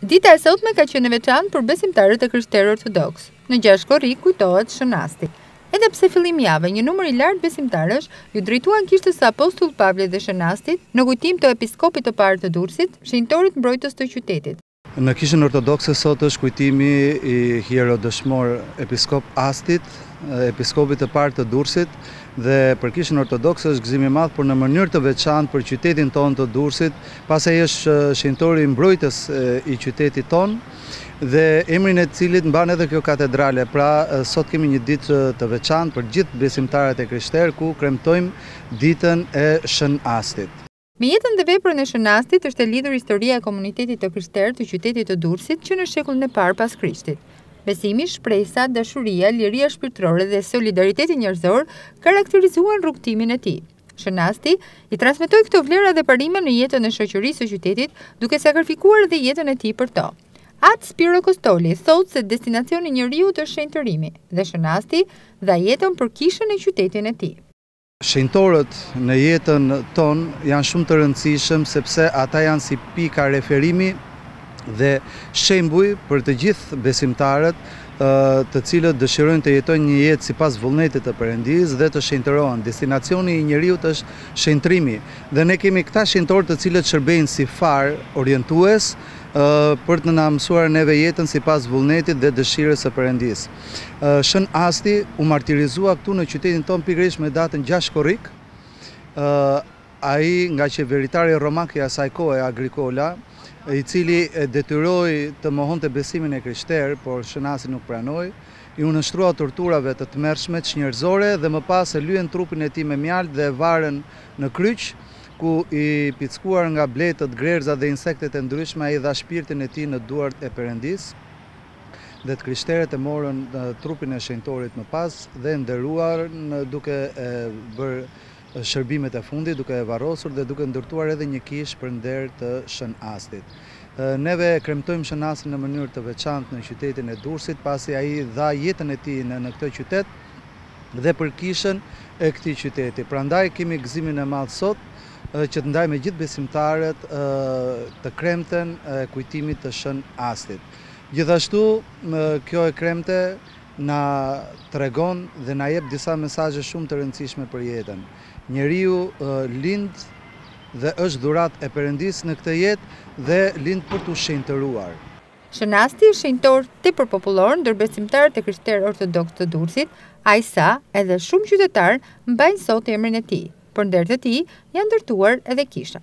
Dita e sotme ka qenë e veçantë për besimtarët e krishterë ortodoksë. Në 6 korrik kujtohet Shën Asti. Edhe pse fillim jave një numër i lartë besimtarësh iu drejtuan kishës së Apostull Pavlit dhe Shën Astit, në kujtim të episkopit të parë të Durrësit, shenjtorit mbrojtës të qytetit. Në Kishën Ortodokse sot është kujtimi i hierodëshmor episkop Astit, episkopit të parë të Durrësit dhe për Kishën Ortodokse është gëzim i madh, por në mënyrë të veçantë për qytetin tonë të Durrësit, pasi ai është shenjtori mbrojtës i qytetit tonë dhe emrin e të cilit mban edhe kjo katedrale. Pra, sot kemi një ditë të veçantë për gjithë besimtarët e krishterë ku kremtojmë ditën e Shën Astit. Me jetën dhe veprën e Shën Astit është e lidhur historia e komunitetit të krishterë të qytetit të Durrësit që në shekullin e parë pas Krishtit. Besimi, shpresa, dashuria, liria shpirtërore dhe solidariteti njerëzor karakterizuan rrugëtimin e tij. Shën Asti i transmetoi këto vlera dhe parime në jetën e shoqërisë së qytetit, duke sakrifikuar dhe jetën e tij për to. At Spiro Kostoli thotë se destinacioni i njeriut është shenjtërimi, dhe Shën Asti dha jetën për kishën e qytetin e tij. Shenjtorët në jetën tonë janë shumë të rëndësishëm sepse ata janë si pika referimi dhe shembuj për të gjithë besimtarët, të cilët dëshirojnë të jetojnë një jetë sipas vullnetit të Perëndisë dhe të shenjtërohen. Destinacioni i njeriut është shenjtrimi dhe ne kemi këta shenjtorë të cilët shërbejnë si farë orientues për të na mësuar neve jetën sipas vullnetit dhe dëshirës së Perëndisë. Shën Asti u martirizua këtu në qytetin tonë pikërisht me datën gjashtë korrik, Ai nga qeveritari romak i asaj kohe, Agrikola, i cili e detyroi të mohonte besimin e krishterë, por Shën Asti nuk pranoi, iu nënshtrua torturave të tmerrshme çnjerëzore dhe më pas e lyen trupin e tij me mjaltë dhe e varën në kryq, ku i pickuar nga bletët, grerzat dhe insektet e ndryshme ai dha shpirtin e tij në duart e Perëndisë dhe të krishterët e morën trupin e shenjtorit më pas dhe e nderuan duke e bërë shërbimet e fundit, duke e varrosur dhe duke ndërtuar edhe një kishë për nder të Shën Astit. Neve e kremtojmë Shën Astin në mënyrë të veçantë në qytetin e Durrësit, pasi ai dha jetën e tij në këtë qytet dhe për kishën e këtij qyteti. Prandaj kemi gëzimin e madh sot që të ndajmë me gjithë besimtarët të kremten e kujtimit të Shën Astit. Gjithashtu, kjo e kremte na tregon dhe na jep disa mesazhe shumë të rëndësishme për jetën. Njeriu lind dhe është dhuratë e Perëndisë në këtë jetë dhe lind për t'u shenjtëruar. Shën Asti është shenjtor tepër popullor ndër besimtarët e krishterë ortodoksë të Durrësit, aq sa edhe shumë qytetarë mbajnë sot emrin e tij. Për nder të tij janë ndërtuar edhe kisha.